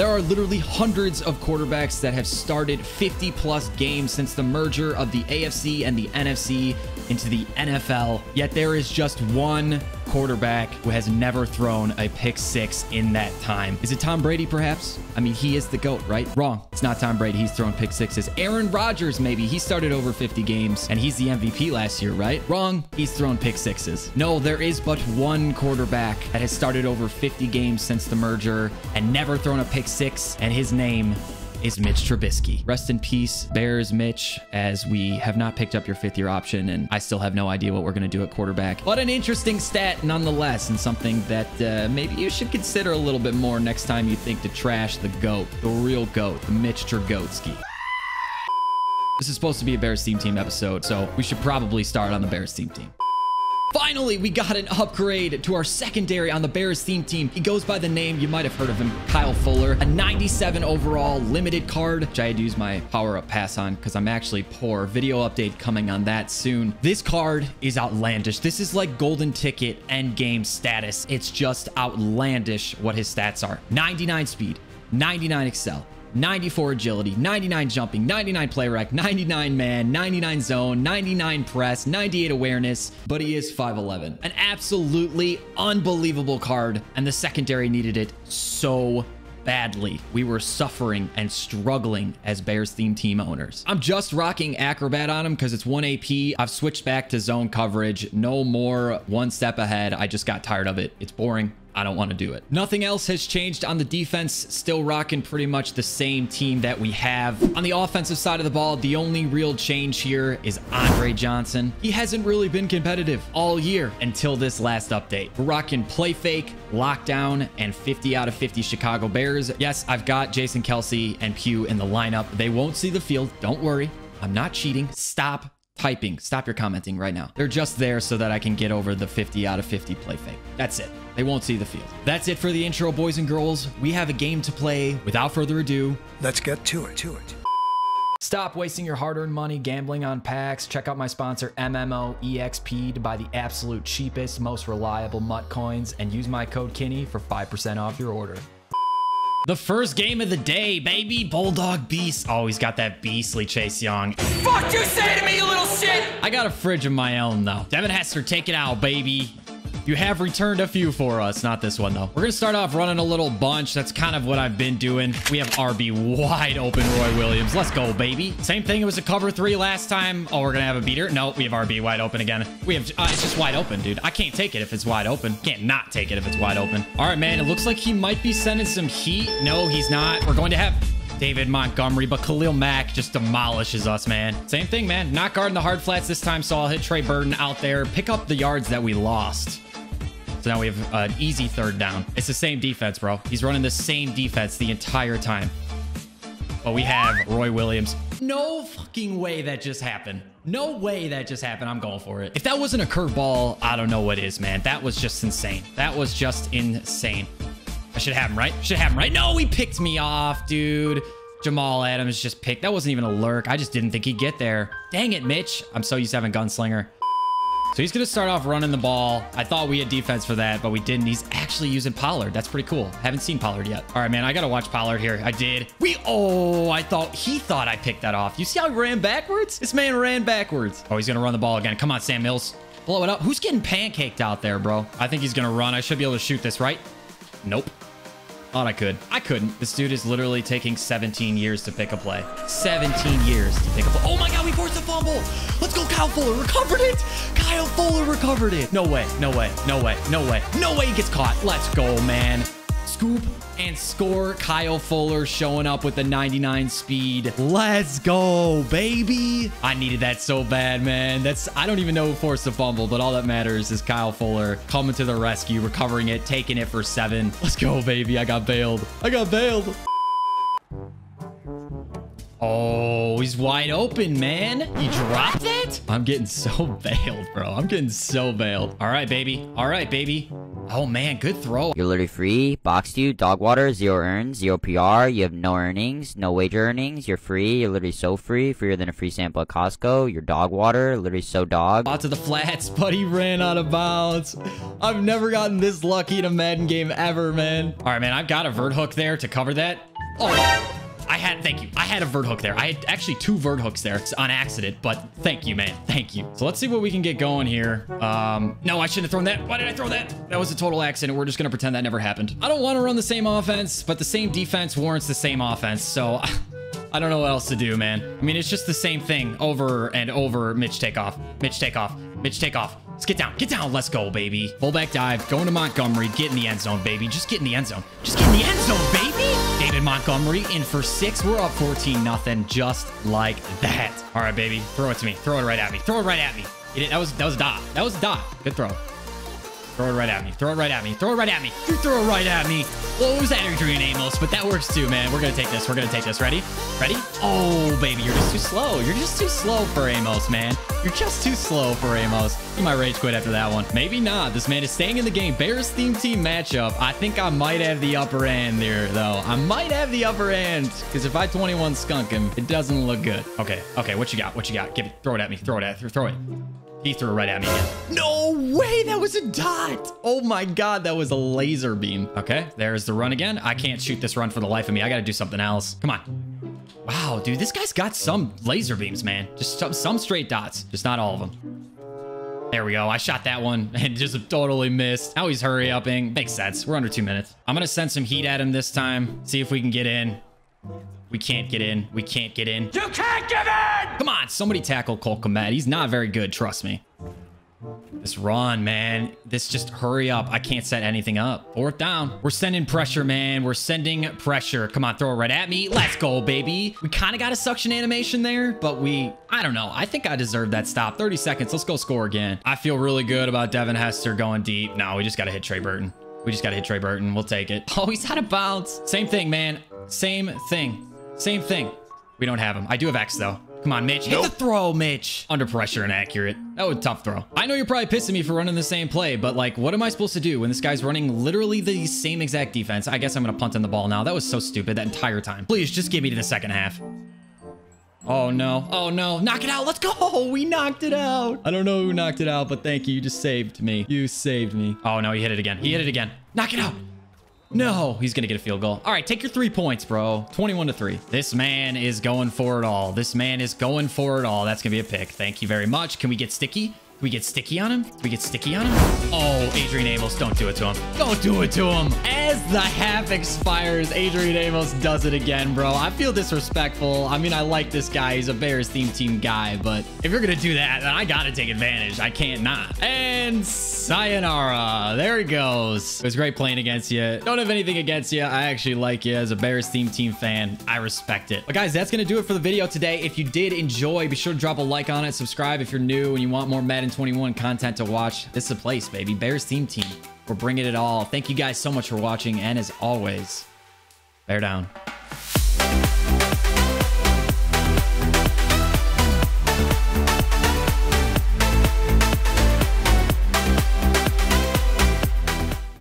There are literally hundreds of quarterbacks that have started 50 plus games since the merger of the AFC and the NFC into the NFL. Yet there is just one quarterback who has never thrown a pick six in that time. Is it Tom Brady, perhaps? I mean, he is the GOAT, right? Wrong. It's not Tom Brady. He's thrown pick sixes. Aaron Rodgers, maybe. He started over 50 games and he's the MVP last year, right? Wrong. He's thrown pick sixes. No, there is but one quarterback that has started over 50 games since the merger and never thrown a pick six, and his name is Mitch Trubisky. Rest in peace, Bears Mitch, as we have not picked up your fifth year option, and I still have no idea what we're going to do at quarterback. But an interesting stat nonetheless, and something that uh, maybe you should consider a little bit more next time you think to trash the GOAT, the real GOAT, the Mitch Trubisky. This is supposed to be a Bears theme team episode, so we should probably start on the Bears team. Finally, we got an upgrade to our secondary on the Bears theme team. He goes by the name, you might have heard of him, Kyle Fuller. A 97 overall limited card, which I had to use my power-up pass on because I'm actually poor. Video update coming on that soon. This card is outlandish. This is like golden ticket end game status. It's just outlandish what his stats are. 99 speed, 99 accel, 94 agility, 99 jumping, 99 play rec, 99 man, 99 zone, 99 press, 98 awareness, but he is 5'11. An absolutely unbelievable card, and the secondary needed it so badly. We were suffering and struggling as Bears theme team owners. I'm just rocking Acrobat on him because it's 1 AP. I've switched back to zone coverage. No more one step ahead. I just got tired of it. It's boring. I don't want to do it. Nothing else has changed on the defense. Still rocking pretty much the same team that we have. On the offensive side of the ball, the only real change here is Andre Johnson. He hasn't really been competitive all year until this last update. We're rocking play fake, lockdown, and 50 out of 50 Chicago Bears. Yes, I've got Jason Kelsey and Pugh in the lineup. They won't see the field. Don't worry. I'm not cheating. Stop typing. Stop your commenting right now. They're just there so that I can get over the 50 out of 50 play fake. That's it. They won't see the field. That's it for the intro, boys and girls. We have a game to play. Without further ado, let's get to it. To it. Stop wasting your hard-earned money gambling on packs. Check out my sponsor MMOEXP to buy the absolute cheapest, most reliable MUT coins and use my code KINNY for 5% off your order. The first game of the day, baby. Bulldog Beast. Oh, he's got that beastly Chase Young. Fuck you say to me, you little shit! I got a fridge of my own, though. Devin Hester, take it out, baby. You have returned a few for us. Not this one, though. We're going to start off running a little bunch. That's kind of what I've been doing. We have RB wide open Roy Williams. Let's go, baby. Same thing. It was a cover three last time. Oh, we're to have a beater. No, we have RB wide open again. We have... Uh, it's just wide open, dude. I can't take it if it's wide open. Can't not take it if it's wide open. All right, man. It looks like he might be sending some heat. No, he's not. We're going to have... David Montgomery, but Khalil Mack just demolishes us, man. Same thing, man. Not guarding the hard flats this time, so I'll hit Trey Burton out there. Pick up the yards that we lost. So now we have an easy third down. It's the same defense, bro. He's running the same defense the entire time. But we have Roy Williams. No fucking way that just happened. No way that just happened. I'm going for it. If that wasn't a curveball, I don't know what is, man. That was just insane. That was just insane. I should have him, right? Should have him, right? No, he picked me off, dude. Jamal Adams just picked. That wasn't even a lurk. I just didn't think he'd get there. Dang it, Mitch. I'm so used to having Gunslinger. So he's going to start off running the ball. I thought we had defense for that, but we didn't. He's actually using Pollard. That's pretty cool. Haven't seen Pollard yet. All right, man. I got to watch Pollard here. I did. We, oh, I thought he thought I picked that off. You see how he ran backwards? This man ran backwards. Oh, he's going to run the ball again. Come on, Sam Mills. Blow it up. Who's getting pancaked out there, bro? I think he's going to run. I should be able to shoot this, right? Nope. Thought I could. I couldn't. This dude is literally taking 17 years to pick a play. 17 years to pick a play. Oh my God, we forced a fumble. Let's go, Kyle Fuller. Recovered it. Kyle Fuller recovered it. No way, no way, no way, no way. No way he gets caught. Let's go, man. Scoop and score. Kyle Fuller showing up with the 99 speed. Let's go, baby. I needed that so bad, man. That's I don't even know who forced the fumble, but all that matters is Kyle Fuller coming to the rescue, recovering it, taking it for seven. Let's go, baby. I got bailed. I got bailed. Oh, he's wide open, man. He dropped it? I'm getting so bailed, bro. I'm getting so bailed. All right, baby. All right, baby. Oh, man. Good throw. You're literally free. Boxed you. Dog water. Zero earns. Zero PR. You have no earnings. No wager earnings. You're free. You're literally so free. Freer than a free sample at Costco. You're dog water. Literally so dog. Out to the flats, but he ran out of bounds. I've never gotten this lucky in a Madden game ever, man. All right, man. I've got a vert hook there to cover that. Oh. Had, thank you. I had a vert hook there. I had actually two vert hooks there it's on accident, but thank you, man. Thank you. So let's see what we can get going here. Um, no, I shouldn't have thrown that. Why did I throw that? That was a total accident. We're just going to pretend that never happened. I don't want to run the same offense, but the same defense warrants the same offense. So I don't know what else to do, man. I mean, it's just the same thing over and over. Mitch takeoff. Mitch takeoff. Mitch takeoff. Let's get down. Get down. Let's go, baby. Fullback dive. Going to Montgomery. Get in the end zone, baby. Just get in the end zone. Just get in the end zone, baby. Montgomery in for six. We're up 14 nothing, just like that. All right, baby. Throw it to me. Throw it right at me. Throw it right at me. It, that was that was dot. That was dot. Good throw. Throw it right at me. Throw it right at me. Throw it right at me. You throw it right at me. It was Adrian Amos, but that works too, man. We're going to take this. We're going to take this. Ready? Ready? Oh, baby. You're just too slow. You're just too slow for Amos, man. You're just too slow for Amos. He might rage quit after that one. Maybe not. This man is staying in the game. Bears theme team matchup. I think I might have the upper end there, though. I might have the upper end because if I 21 skunk him, it doesn't look good. Okay. Okay. What you got? What you got? Give it. Throw it at me. Throw it at. Throw it. He threw it right at me again. No way, that was a dot. Oh my God, that was a laser beam. Okay, there's the run again. I can't shoot this run for the life of me. I gotta do something else. Come on. Wow, dude, this guy's got some laser beams, man. Just some, some straight dots, just not all of them. There we go. I shot that one and just totally missed. Now he's hurry upping. Makes sense. We're under two minutes. I'm gonna send some heat at him this time. See if we can get in. We can't get in. We can't get in. You can't get in! Come on, somebody tackle Colt Komet. He's not very good, trust me. This run, man. This just hurry up. I can't set anything up. Fourth down. We're sending pressure, man. We're sending pressure. Come on, throw it right at me. Let's go, baby. We kind of got a suction animation there, but we, I don't know. I think I deserve that stop. 30 seconds. Let's go score again. I feel really good about Devin Hester going deep. No, we just got to hit Trey Burton. We just got to hit Trey Burton. We'll take it. Oh, he's out of bounds. Same thing, man. Same thing. Same thing. We don't have him. I do have X, though. Come on, Mitch. Hit the throw, Mitch. Under pressure and accurate. That was a tough throw. I know you're probably pissing me for running the same play, but like, what am I supposed to do when this guy's running literally the same exact defense? I guess I'm going to punt in the ball now. That was so stupid that entire time. Please, just give me to the second half. Oh, no. Oh, no. Knock it out. Let's go. We knocked it out. I don't know who knocked it out, but thank you. You just saved me. You saved me. Oh, no. He hit it again. He hit it again. Knock it out. No, he's going to get a field goal. All right, take your three points, bro. 21 to 3. This man is going for it all. This man is going for it all. That's going to be a pick. Thank you very much. Can we get sticky? We get sticky on him? we get sticky on him? Oh, Adrian Amos, don't do it to him. Don't do it to him. As the half expires, Adrian Amos does it again, bro. I feel disrespectful. I mean, I like this guy. He's a Bears theme team guy, but if you're going to do that, then I got to take advantage. I can't not. And sayonara. There he goes. It was great playing against you. Don't have anything against you. I actually like you as a Bears theme team fan. I respect it. But guys, that's going to do it for the video today. If you did enjoy, be sure to drop a like on it. Subscribe if you're new and you want more Madden 21 content to watch. This is a place, baby. Bears theme team. We're bringing it all. Thank you guys so much for watching. And as always, bear down.